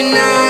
tonight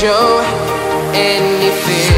show any fear.